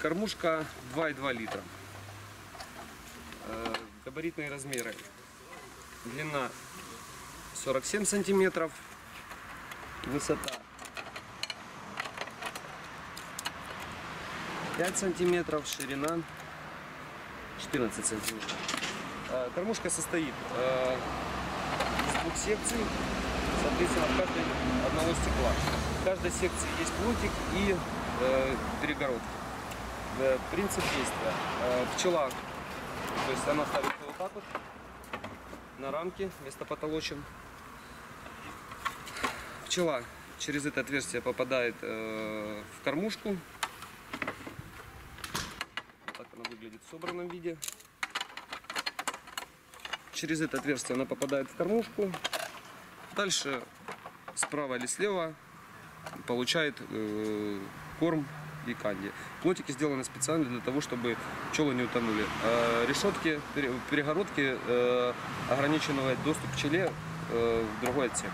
Кормушка 2,2 литра. Э, Габаритные размеры. Длина 47 сантиметров. Высота 5 сантиметров. Ширина 14 сантиметров. Э, Кормушка состоит э, из двух секций. Соответственно, каждой одного стекла. В каждой секции есть плотик и э, перегородки. Э, Принцип действия. Э, Пчела, то есть она ставится вот так вот на рамке вместо потолочен. Пчела через это отверстие попадает э, в кормушку. Так она выглядит в собранном виде. Через это отверстие она попадает в кормушку. Дальше справа или слева получает э, корм и канди. Плотики сделаны специально для того, чтобы пчелы не утонули. Э, решетки, пере- перегородки э, ограничивают доступ пчеле э, в другой отсек.